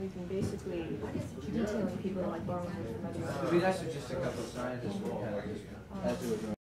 we've been basically detailing people like borrowing from other. Just a couple of scientists as they were doing